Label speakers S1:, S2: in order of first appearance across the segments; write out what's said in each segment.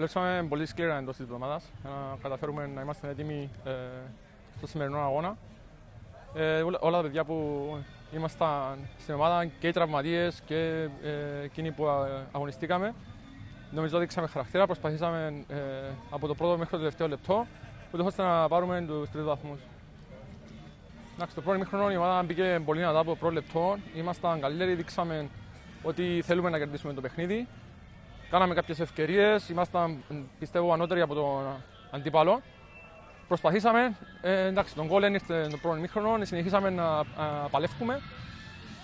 S1: παίξαμε πολύ σκληρά εντός της εβδομάδας για να καταφέρουμε να είμαστε έτοιμοι ε, στο σημερινό αγώνα. Ε, όλα τα παιδιά που ήμασταν στην ομάδα και οι τραυματίες και ε, εκείνοι που αγωνιστήκαμε νομίζω δείξαμε χαρακτήρα, προσπαθήσαμε ε, από το πρώτο μέχρι το τελευταίο λεπτό ούτως ώστε να πάρουμε τους τρεις βαθμούς. Εντάξει, το πρώτο μήχρονο η ομάδα μπήκε πολύ δυνατά από το πρώτο λεπτό. Ήμασταν καλύτεροι, δείξαμε ότι θέλουμε να κερδίσουμε το παιχνίδι. Κάναμε κάποιες ευκαιρίες, ήμασταν πιστεύω ανώτεροι από τον αντίπαλο. Προσπαθήσαμε, ε, εντάξει, τον γκολ ήρθε το πρώτο ημίχρονο, συνεχίσαμε να, να παλεύουμε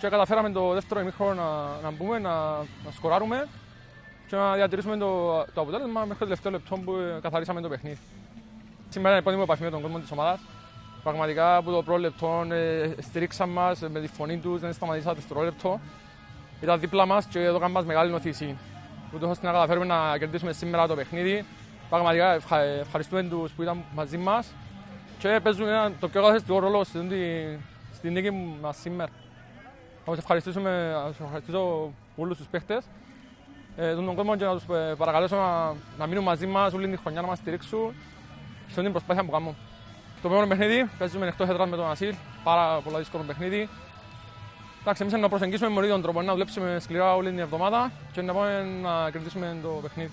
S1: και καταφέραμε το δεύτερο ημίχρονο να, να μπούμε, να, να σκοράρουμε και να διατηρήσουμε το, το αποτέλεσμα μέχρι το τελευταίο λεπτό που καθαρίσαμε το παιχνίδι. Σήμερα είναι η πρώτη μου επαφή με τον κόσμο της ομάδας. Πραγματικά από το πρώτο λεπτό ε, στηρίξαν μας με τη φωνή τους, δεν σταματήσαν το δεύτερο λεπτό. Ήταν δίπλα μας και έδωκαν μας μεγάλη νοθήση ούτως ώστε να καταφέρουμε να κερδίσουμε σήμερα το παιχνίδι. Πραγματικά ευχαριστούμε τους που ήταν μαζί μας και παίζουν ένα, το πιο καθεστικό ρόλο στην, στην νίκη μας σήμερα. Θα σας ευχαριστήσουμε, σας ευχαριστήσω όλους τους παίχτες ε, τον κόσμο και να τους ε, παρακαλέσω να, να μείνουν μαζί μας όλη την χρονιά να μας στηρίξουν σε την προσπάθεια που κάνουμε. Το πρώτο παιχνίδι παίζουμε εκτός έδρας με τον Ασίλ, πάρα πολλά δύσκολο παιχνίδι. Εντάξει, εμείς να προσεγγίσουμε με τον τρόπο, να δουλέψουμε σκληρά όλη την εβδομάδα και να πάμε να κερδίσουμε το παιχνίδι.